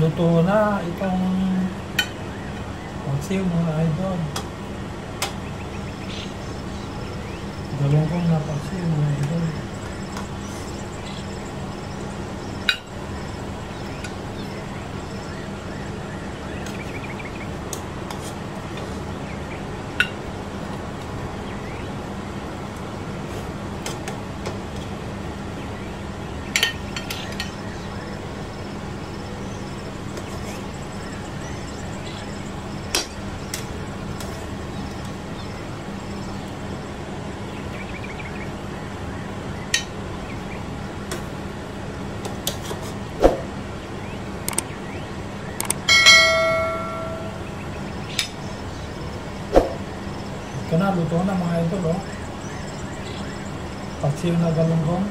luto na itong paksiw mga idol. Galunggong na paksiw mga idol. Ito na, luto na mga idol, oh. Paksiw na galunggong.